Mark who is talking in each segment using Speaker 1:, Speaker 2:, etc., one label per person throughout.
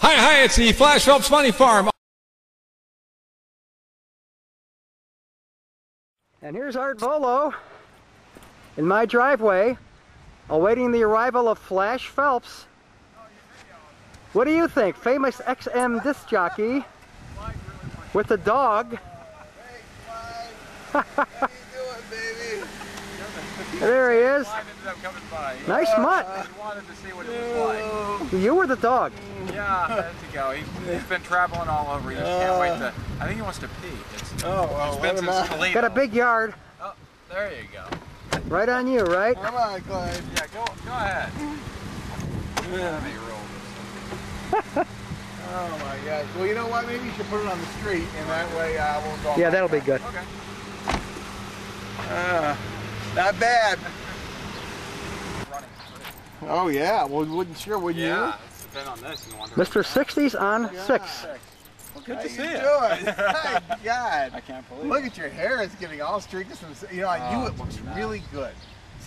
Speaker 1: Hi, hi, it's the Phlash Phelps Money Farm.
Speaker 2: And here's Art Vuolo in my driveway, awaiting the arrival of Phlash Phelps. What do you think? Famous XM disc jockey with a dog. there he is. Nice mutt. You were the dog.
Speaker 3: Yeah, there you go. He, he's been traveling all over. He just can't wait to. I think he wants to pee. It's,
Speaker 4: Oh, well,
Speaker 3: it's been since. Toledo.
Speaker 2: Got a big yard.
Speaker 3: Oh, there you go.
Speaker 2: Right on you, right?
Speaker 4: Come on, Clyde.
Speaker 3: Yeah, go go ahead. Let me roll.
Speaker 4: Oh my gosh. Well, you know what? Maybe you should put it on the street, and that way uh, we'll go.
Speaker 2: Yeah, that'll be good.
Speaker 3: Okay.
Speaker 4: Uh, not bad. Oh yeah. Well, wouldn't sure, wouldn't
Speaker 3: Yeah, it's been on this.
Speaker 2: Mr. 60s on
Speaker 4: you?
Speaker 2: 6.
Speaker 3: Well,
Speaker 4: How
Speaker 3: good to
Speaker 4: you
Speaker 3: see you.
Speaker 4: doing? My God.
Speaker 3: I can't believe
Speaker 4: Look
Speaker 3: it.
Speaker 4: at your hair. It's getting all streaked. Some, you know, on
Speaker 3: Oh,
Speaker 4: you it looks
Speaker 3: nice.
Speaker 4: really good.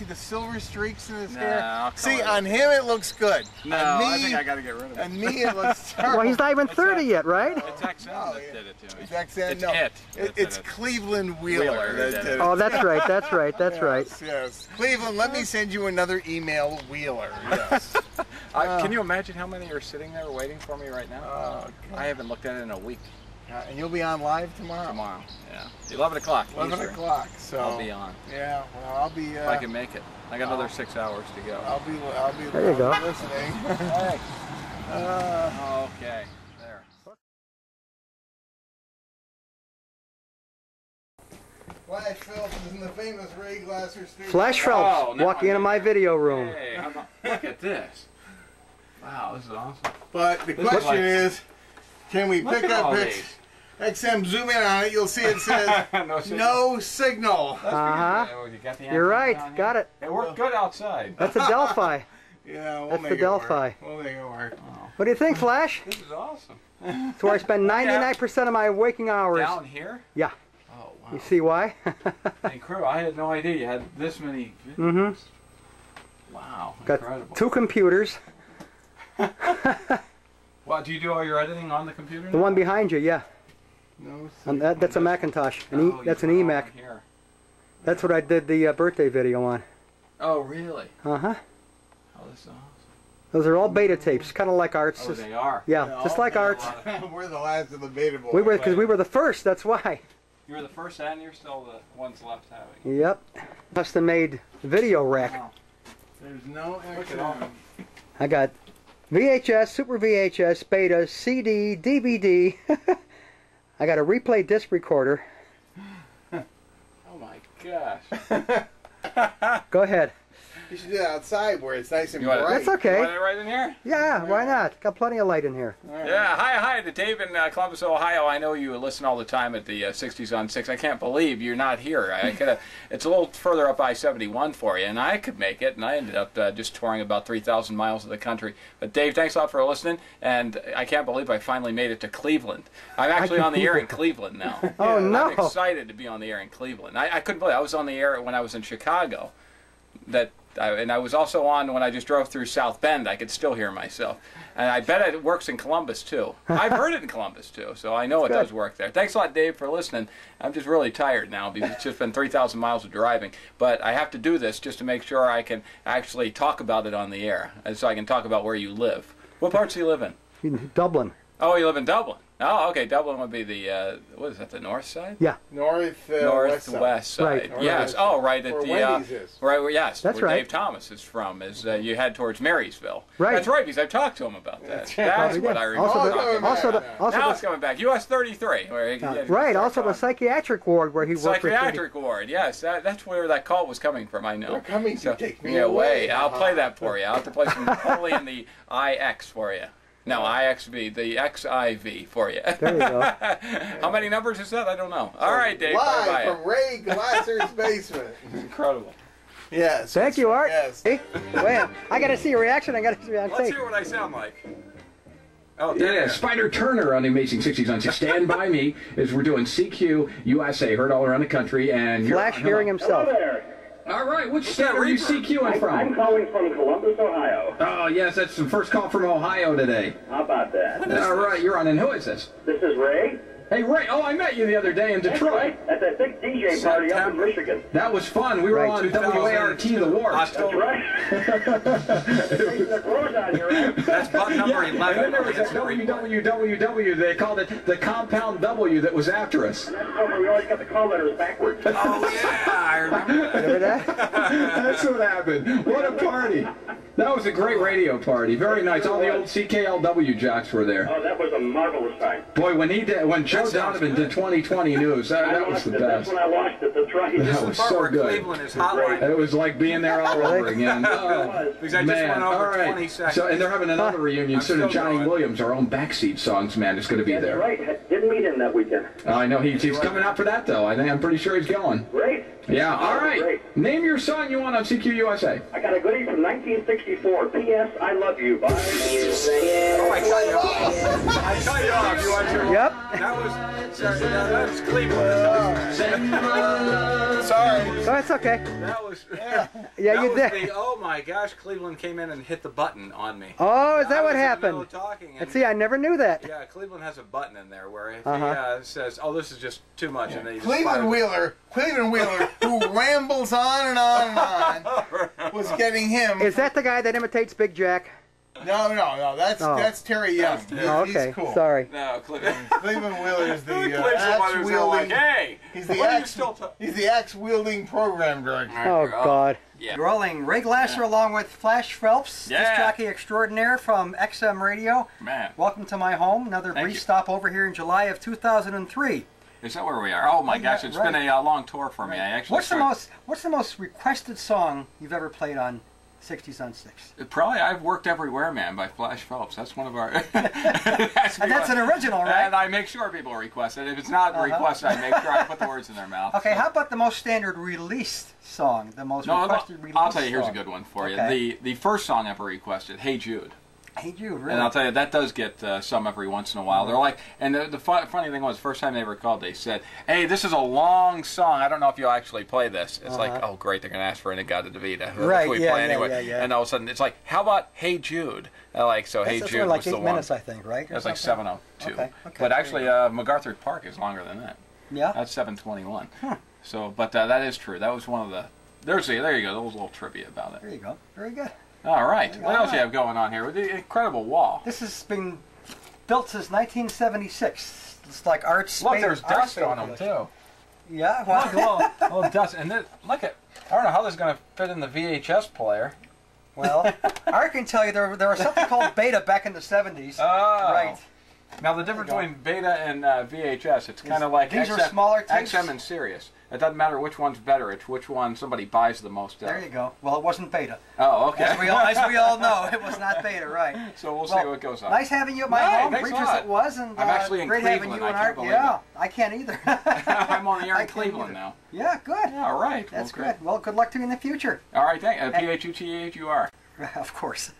Speaker 4: See the silver streaks in his
Speaker 3: Nah,
Speaker 4: hair? See,
Speaker 3: it.
Speaker 4: on him it looks good.
Speaker 3: No,
Speaker 4: on me,
Speaker 3: I think I got to get rid of it.
Speaker 4: on me it looks terrible.
Speaker 2: Well, he's not even 30
Speaker 3: a-
Speaker 2: yet, right?
Speaker 3: It's XM
Speaker 4: Oh,
Speaker 3: that did it to me.
Speaker 4: It's XN,
Speaker 3: It's
Speaker 4: no.
Speaker 3: it.
Speaker 4: It-
Speaker 3: That's
Speaker 4: it's
Speaker 3: it.
Speaker 4: Cleveland Wheeler,
Speaker 3: Wheeler
Speaker 4: that
Speaker 3: did
Speaker 4: did
Speaker 3: it.
Speaker 4: it.
Speaker 2: Oh, that's right, that's right, that's right.
Speaker 4: Yes, yes. Cleveland, let me send you another email, Wheeler. Yes.
Speaker 3: I, can uh. you imagine how many are sitting there waiting for me right now?
Speaker 4: Oh,
Speaker 3: I haven't looked at it in a week.
Speaker 4: Uh, and you'll be on live tomorrow.
Speaker 3: Tomorrow, yeah, 11 o'clock.
Speaker 4: 11
Speaker 3: Eastern.
Speaker 4: o'clock. So
Speaker 3: I'll be on
Speaker 4: Yeah, well, I'll be. Uh,
Speaker 3: if I can make it. I got another six hours to go.
Speaker 4: I'll be. I'll be.
Speaker 2: There you go.
Speaker 4: Listening.
Speaker 3: Hey.
Speaker 4: uh,
Speaker 3: Okay, there.
Speaker 4: Phlash Phelps is in the famous Ray Glasser Studio.
Speaker 2: Phlash Phelps
Speaker 3: Oh, now
Speaker 2: walking into my video room.
Speaker 3: Hey, how about, look at this. Wow, this is awesome.
Speaker 4: But the
Speaker 3: This is
Speaker 4: question
Speaker 3: like-
Speaker 4: is, can we
Speaker 3: Look
Speaker 4: pick
Speaker 3: at
Speaker 4: up
Speaker 3: all
Speaker 4: pics?
Speaker 3: these.
Speaker 4: XM, zoom in on it. You'll see it says
Speaker 3: no, signal.
Speaker 4: no signal.
Speaker 2: Uh-huh.
Speaker 3: Oh, you got the
Speaker 2: You're right,
Speaker 3: on
Speaker 2: got it.
Speaker 3: It worked good outside.
Speaker 2: That's a Delphi.
Speaker 4: Yeah, we'll
Speaker 2: That's
Speaker 4: make
Speaker 2: the
Speaker 4: it
Speaker 2: Delphi.
Speaker 4: Work. We'll make it work.
Speaker 2: What do you think, Phlash?
Speaker 3: This is awesome.
Speaker 2: That's where I spend 99% of my waking hours.
Speaker 3: Down here?
Speaker 2: Yeah.
Speaker 3: Oh, wow.
Speaker 2: You see why?
Speaker 3: Incredible. I had no idea you had this many
Speaker 2: mm-hmm.
Speaker 3: Wow,
Speaker 2: Got
Speaker 3: incredible.
Speaker 2: two computers.
Speaker 3: Well, do you do all your editing on the computer?
Speaker 2: The
Speaker 3: now?
Speaker 2: one behind you, yeah.
Speaker 4: No
Speaker 2: And that, that's a Macintosh. An e,
Speaker 3: Oh, you
Speaker 2: that's an
Speaker 3: put it all
Speaker 2: eMac.
Speaker 3: Here.
Speaker 2: That's what I did the uh, birthday video on.
Speaker 3: Oh, really?
Speaker 2: Uh-huh.
Speaker 3: Oh, this is awesome.
Speaker 2: Those are all beta tapes, kind of like Art's.
Speaker 3: Oh, they are.
Speaker 2: yeah, just like Art's.
Speaker 4: we're the last of the beta boys.
Speaker 2: We were because we were the first. That's why.
Speaker 3: You were the first, and you're still the ones left having.
Speaker 2: Yep. Custom-made video rack.
Speaker 3: Wow.
Speaker 4: There's no
Speaker 3: Look at all.
Speaker 2: I got VHS, Super VHS, Beta, CD, DVD. I got a replay disc recorder.
Speaker 3: Oh my gosh.
Speaker 2: Go ahead.
Speaker 4: You should do it outside where it's nice and
Speaker 3: You
Speaker 4: bright.
Speaker 2: That's okay.
Speaker 3: You want it right in here?
Speaker 2: Yeah, why not? Got plenty of light in here.
Speaker 3: Yeah, hi, hi to Dave in uh, Columbus, Ohio. I know you listen all the time at the uh, 60s on 6. I can't believe you're not here. I could it's a little further up I-71 for you, and I could make it, and I ended up uh, just touring about 3,000 miles of the country. But Dave, thanks a lot for listening, and I can't believe I finally made it to Cleveland. I'm actually on the air in Cleveland now.
Speaker 2: Oh no!
Speaker 3: I'm excited to be on the air in Cleveland. I, I couldn't believe it. I was on the air when I was in Chicago. That I, and I was also on when I just drove through South Bend. I could still hear myself, and I bet it works in Columbus too. I've heard it in Columbus too, so I know it
Speaker 2: good.
Speaker 3: does work there. Thanks a lot, Dave, for listening. I'm just really tired now because it's just been 3,000 miles of driving, but I have to do this just to make sure I can actually talk about it on the air, and so I can talk about where you live. What parts do you live in?
Speaker 2: In Dublin.
Speaker 3: Oh, you live in Dublin. Oh, okay. Dublin would be the uh, what is that? The north side? Yeah.
Speaker 4: North, uh, west side.
Speaker 2: Right.
Speaker 3: Yes. Oh, right at
Speaker 4: Where
Speaker 3: the uh,
Speaker 4: Wendy's is.
Speaker 3: right where yes,
Speaker 2: That's
Speaker 3: where
Speaker 2: right.
Speaker 3: Dave Thomas is from. Is uh, you head towards Marysville.
Speaker 2: Right.
Speaker 3: That's right because I've talked to him about that.
Speaker 4: That's
Speaker 3: That's,
Speaker 4: right.
Speaker 3: what I remember.
Speaker 2: Also, the,
Speaker 3: about.
Speaker 2: also, the, also
Speaker 3: now
Speaker 2: the,
Speaker 3: it's coming back. US 33. Where he,
Speaker 2: uh,
Speaker 3: yeah,
Speaker 2: right.
Speaker 3: he
Speaker 2: Also, the psychiatric ward where he
Speaker 3: talking.
Speaker 2: worked
Speaker 3: psychiatric ward. Yes, that, that's where that call was coming from. I know.
Speaker 4: They're coming to take me
Speaker 3: yeah,
Speaker 4: away.
Speaker 3: I'll play that for you. I'll have to play some Napoleon in the IX for you. No, IXV, the XIV for you.
Speaker 2: There you go.
Speaker 3: How many numbers is that? I don't know. All right, Dave.
Speaker 4: Live
Speaker 3: bye-bye.
Speaker 4: from Ray Glasser's basement.
Speaker 3: Incredible.
Speaker 4: Yes.
Speaker 2: Thank you, Art.
Speaker 4: Yes.
Speaker 2: Hey, wait, I got to see your reaction. I got to see you on
Speaker 3: Let's
Speaker 2: tape.
Speaker 3: hear what I sound like. Oh,
Speaker 5: Yeah,
Speaker 3: there.
Speaker 5: Spider Turner on the Amazing 60s on 6. Stand by me as we're doing CQ USA, heard all around the country, and you're Phlash
Speaker 2: hearing himself.
Speaker 6: Hello there.
Speaker 5: All right, which state are you CQing from?
Speaker 6: I'm calling from Columbus, Ohio.
Speaker 5: Oh, yes, that's the first call from Ohio today.
Speaker 6: How about that?
Speaker 5: All right, you're on. And who is this?
Speaker 6: This is Ray.
Speaker 5: Hey, Ray. Oh, I met you the other day in
Speaker 6: That's
Speaker 5: Detroit.
Speaker 6: right. At that big DJ party up in Michigan.
Speaker 5: That was fun. We were
Speaker 2: Right.
Speaker 5: on WART The Wart.
Speaker 6: That's right. The clothes out?
Speaker 3: That's button number
Speaker 5: Yeah, and
Speaker 3: 11.
Speaker 5: then there was that WWW. They called it the compound W that was after us.
Speaker 6: That's where we always got the call letters backwards.
Speaker 3: Oh, yeah, I remember.
Speaker 2: Remember that?
Speaker 5: That's what happened. What a party. That was a great radio party. Very nice. All the old CKLW jocks were there.
Speaker 6: Oh, that was a marvelous time.
Speaker 5: Boy, when he did, when Joe
Speaker 3: sounds
Speaker 5: Donovan
Speaker 3: good.
Speaker 5: did 2020 news, that, that was the
Speaker 6: it. That's
Speaker 5: best.
Speaker 6: when I lost it. That's right.
Speaker 5: That was so good.
Speaker 3: Cleveland is hotline.
Speaker 5: It was like being there all over again. Oh,
Speaker 3: Because I just
Speaker 5: man.
Speaker 3: went over
Speaker 5: all right.
Speaker 3: 20 seconds.
Speaker 5: So, and they're having another reunion
Speaker 3: I'm
Speaker 5: soon. And Johnny
Speaker 3: going.
Speaker 5: Williams, our own backseat songs man, is going to be
Speaker 6: That's
Speaker 5: there.
Speaker 6: right. Didn't meet him that weekend.
Speaker 5: I know he's, he's coming out for that though. I think I'm pretty sure he's going.
Speaker 6: Great.
Speaker 5: Yeah. All right.
Speaker 6: Great.
Speaker 5: Name your song you want on CQ USA.
Speaker 6: I got a goodie from 1964. P.S. I love you. Bye.
Speaker 3: Oh, I cut you off. I cut you off. You want your...
Speaker 2: Yep.
Speaker 3: That was... Sorry, that, that was Cleveland. Sorry.
Speaker 2: Oh, it's okay.
Speaker 3: That was...
Speaker 2: Yeah,
Speaker 3: that
Speaker 2: you
Speaker 3: was
Speaker 2: did.
Speaker 3: The, oh my gosh, Cleveland came in and hit the button on me.
Speaker 2: Oh, is that
Speaker 3: I
Speaker 2: what
Speaker 3: was in the
Speaker 2: happened?
Speaker 3: of Talking and,
Speaker 2: And see, I never knew that.
Speaker 3: yeah, Cleveland has a button in there where if
Speaker 2: Uh-huh.
Speaker 3: he uh, says, "Oh, this is just too much," and then he
Speaker 4: Cleveland Wheeler, Cleveland Wheeler, who rambles on and on and on, was getting him.
Speaker 2: Is that the guy that imitates Big Jack?
Speaker 4: No, no, no. That's
Speaker 2: Oh.
Speaker 4: that's Terry Young. He's,
Speaker 2: Oh,
Speaker 4: he's cool.
Speaker 2: Sorry.
Speaker 3: No, Cleveland.
Speaker 4: Cleveland Wheeler is the uh, axe
Speaker 3: who's all like,
Speaker 4: wielding.
Speaker 3: "Hey,
Speaker 4: He's the
Speaker 3: what are you
Speaker 4: axe.
Speaker 3: still
Speaker 4: He's the axe wielding program director.
Speaker 2: Oh, God.
Speaker 3: Yeah.
Speaker 2: Rolling Ray Glasser along with Phlash Phelps,
Speaker 3: Yeah.
Speaker 2: disc jockey extraordinaire from XM Radio.
Speaker 3: Man,
Speaker 2: Welcome to my home. Another
Speaker 3: Thank
Speaker 2: brief
Speaker 3: you.
Speaker 2: stop over here in July of 2003.
Speaker 3: is that where we are? Oh my
Speaker 2: Yeah,
Speaker 3: gosh, it's
Speaker 2: right.
Speaker 3: been a uh, long tour for me. I actually
Speaker 2: What's the most What's the most requested song you've ever played on 60s on 6?
Speaker 3: Probably I've worked everywhere, man, by Phlash Phelps. That's one of our. that's
Speaker 2: And that's an original, right? And?
Speaker 3: I make sure people request it. If it's not
Speaker 2: Uh-huh.
Speaker 3: requested, I make sure I put the words in their mouth.
Speaker 2: Okay,
Speaker 3: So-
Speaker 2: how about the most standard released song? The most
Speaker 3: No,
Speaker 2: requested release song?
Speaker 3: I'll tell you. Here's a good one for you. The the first song ever requested, "Hey Jude,"
Speaker 2: Hey Jude, really?
Speaker 3: and I'll tell you that does get uh, some every once in a while. They're like, and the, the fu- funny thing was, first time they ever called, they said, "Hey, this is a long song. I don't know if you'll actually play this." It's like,
Speaker 2: Uh-huh.
Speaker 3: oh great, they're gonna ask for In-A-Gadda-Da-Vida.
Speaker 2: Right,
Speaker 3: We
Speaker 2: yeah,
Speaker 3: play
Speaker 2: yeah,
Speaker 3: anyway.
Speaker 2: yeah, yeah.
Speaker 3: And all of a sudden, it's like, how about "Hey Jude"? I like so. "Hey Jude"
Speaker 2: like
Speaker 3: was
Speaker 2: eight
Speaker 3: the one.
Speaker 2: minutes, I think, right?
Speaker 3: That's like 702.
Speaker 2: Okay, okay,
Speaker 3: but actually,
Speaker 2: you
Speaker 3: uh, MacArthur Park is longer than that.
Speaker 2: Yeah.
Speaker 3: That's 721. So, but uh, that is true. That was one of the. There's the, there you go. That was a little trivia about it.
Speaker 2: There you go. Very good.
Speaker 3: All right. What else you have going on here with the incredible wall?
Speaker 2: This has been built since 1976. It's like arts.
Speaker 3: Look, there's dust on them too.
Speaker 2: Yeah.
Speaker 3: Look, a
Speaker 2: Well,
Speaker 3: little, little dust, and then, look at. I don't know how this is going to fit in the VHS player.
Speaker 2: well, I can tell you there, there was something called Beta back in the 70s.
Speaker 3: Oh.
Speaker 2: Right.
Speaker 3: Now the difference between Beta and uh, VHS, it's kind of like
Speaker 2: these are smaller tapes?
Speaker 3: XM and Sirius. It doesn't matter which one's better; it's which one somebody buys the most of.
Speaker 2: There you go. Well, it wasn't Beta.
Speaker 3: Oh, okay.
Speaker 2: As we all, as we all know, it was not Beta, right?
Speaker 3: so we'll see
Speaker 2: Well,
Speaker 3: what goes on.
Speaker 2: Nice having you at my
Speaker 3: Right,
Speaker 2: home. Brief as it was, and
Speaker 3: I'm
Speaker 2: uh,
Speaker 3: actually in
Speaker 2: great having
Speaker 3: Cleveland,
Speaker 2: you
Speaker 3: I
Speaker 2: and
Speaker 3: can't
Speaker 2: Art.
Speaker 3: believe
Speaker 2: Yeah, I can't either.
Speaker 3: I'm on the air in Cleveland
Speaker 2: either.
Speaker 3: now.
Speaker 2: yeah, good.
Speaker 3: Yeah, All right.
Speaker 2: That's
Speaker 3: well,
Speaker 2: good. Well, good luck to you in the future.
Speaker 3: All right. Thank. Uh, P H U T H U R.
Speaker 2: Of course.